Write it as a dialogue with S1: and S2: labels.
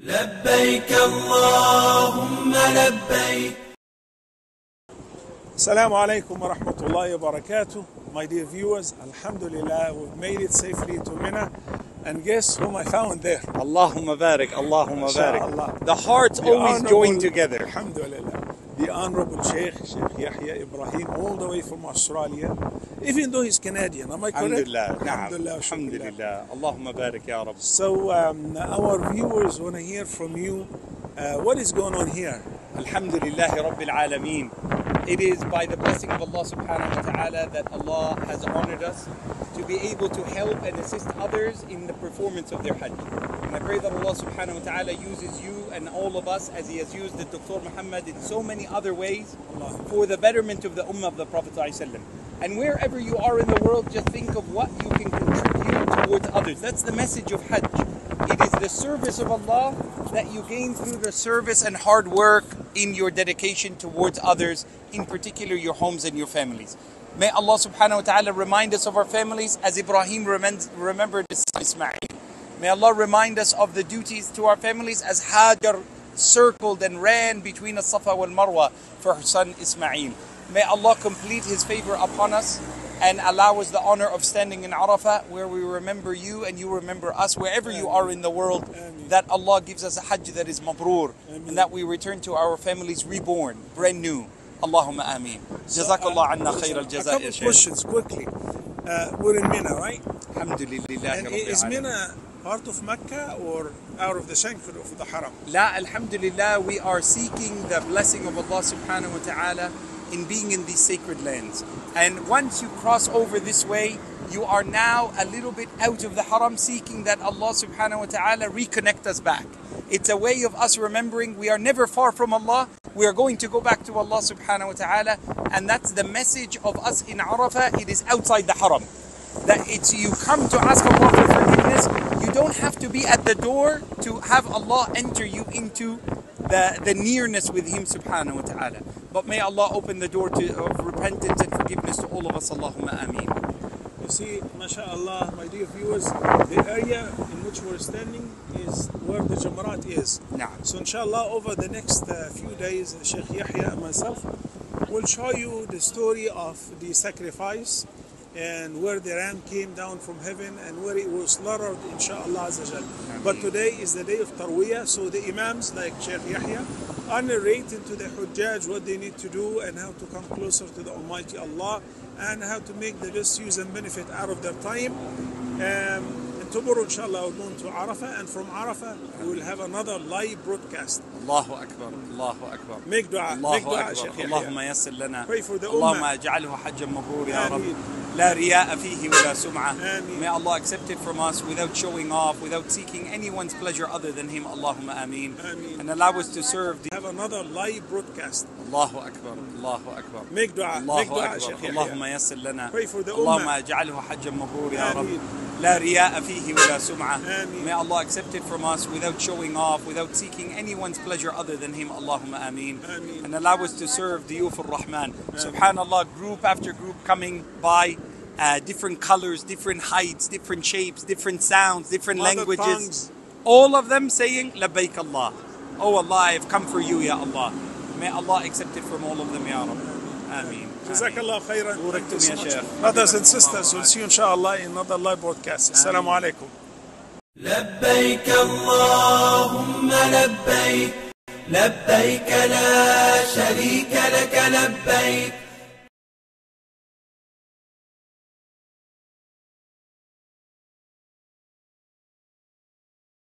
S1: لبيك اللهم لبيك
S2: alaikum wa rahmatullahi wa barakatuh. My dear viewers, Alhamdulillah, we've made it safely to Mina. And guess whom I found there?
S3: Allahumma barik, Allahumma barik. The hearts always join together.
S2: Alhamdulillah. the Honorable Sheikh, Sheikh Yahya Ibrahim, all the way from Australia, even though he's Canadian. Am I correct?
S3: Alhamdulillah.
S2: Alhamdulillah.
S3: Alhamdulillah. Allahumma barik ya Rabbi.
S2: So, um, our viewers want to hear from you uh, what is going on here.
S3: Alhamdulillah Rabbil Alameen. It is by the blessing of Allah subhanahu wa ta'ala that Allah has honored us to be able to help and assist others in the performance of their hajj. And I pray that Allah subhanahu wa ta'ala uses you and all of us as He has used the Dr. Muhammad in so many other ways for the betterment of the Ummah of the Prophet. And wherever you are in the world, just think of what you can contribute towards others. That's the message of Hajj. It is the service of Allah that you gain through the service and hard work in your dedication towards others, in particular your homes and your families. May Allah subhanahu wa ta'ala remind us of our families as Ibrahim remembered his son Ismail. May Allah remind us of the duties to our families as Hajar circled and ran between the Safa wal Marwa for her son Ismail. May Allah complete His favor upon us and allow us the honor of standing in Arafah where we remember you and you remember us wherever you are in the world. That Allah gives us a Hajj that is mabrur and that we return to our families reborn, brand new. Allahumma ameen. Jazakallah anna khair al jaza
S2: couple
S3: ya
S2: of
S3: Shaykh.
S2: questions quickly. Uh, we're in Mina, right?
S3: Alhamdulillah.
S2: Is Mina part of Mecca or out of the center of the Haram?
S3: La, alhamdulillah, we are seeking the blessing of Allah subhanahu wa ta'ala in being in these sacred lands. And once you cross over this way, you are now a little bit out of the haram, seeking that Allah subhanahu wa ta'ala reconnect us back. It's a way of us remembering we are never far from Allah. We are going to go back to Allah subhanahu wa ta'ala. And that's the message of us in Arafah. It is outside the haram that it's you come to ask Allah for forgiveness. You don't have to be at the door to have Allah enter you into the, the nearness with Him subhanahu wa ta'ala. But may Allah open the door to, of repentance and forgiveness to all of us. Allahumma ameen.
S2: You see, mashallah, my dear viewers, the area in which we're standing is where the Jamarat is.
S3: Na'am.
S2: So inshallah, over the next uh, few days, Sheikh Yahya and myself will show you the story of the sacrifice and where the ram came down from heaven and where it was slaughtered, inshallah. Azza but today is the day of Tarwiyah, so the Imams, like Sheikh Yahya, are narrating to the Hujjaj what they need to do and how to come closer to the Almighty Allah and how to make the best use and benefit out of their time. Um, tomorrow, inshallah, we're going to Arafah, and from Arafah, we will have another live broadcast.
S3: Allahu Akbar, Allahu Akbar.
S2: Make dua, Allahu
S3: Akbar.
S2: Allahumma
S3: yassir lana.
S2: Pray for the Ummah.
S3: Allahumma aj'alhu ya
S2: Rabbi.
S3: لا رياء فيه ولا سمعة
S2: آمين.
S3: May Allah accept it from us without showing off without seeking anyone's pleasure other than Him Allahumma ameen
S2: Ameen.
S3: and allow us to serve the
S2: Have another live broadcast.
S3: الله أكبر الله أكبر
S2: Make dua, make
S3: الله
S2: dua,
S3: أكبر
S2: Sheikh
S3: اللهم
S2: Yahya.
S3: يسر لنا
S2: Pray for the
S3: اللهم
S2: ummah.
S3: اجعله حجا مبرور يا رب
S2: آمين.
S3: لا رياء فيه ولا سمعة
S2: آمين.
S3: May Allah accept it from us without showing off without seeking anyone's pleasure other than Him Allahumma ameen
S2: Ameen.
S3: and allow us to serve the youth of Rahman subhanallah group after group coming by uh, different colors different heights different shapes different sounds different
S2: Other
S3: languages
S2: tongues.
S3: all of them saying labbaik Allah oh Allah I have come for you ya Allah may Allah accept it from all of them ya Rabb ameen
S2: Jazakallah khairan.
S3: بوركتم
S2: Thank you
S3: يا
S2: so much.
S3: شيخ.
S2: Brothers and sisters, we'll see you inshallah in another live broadcast. Assalamu alaikum.
S1: لبيك اللهم لبيك لبيك لا شريك لك لبيك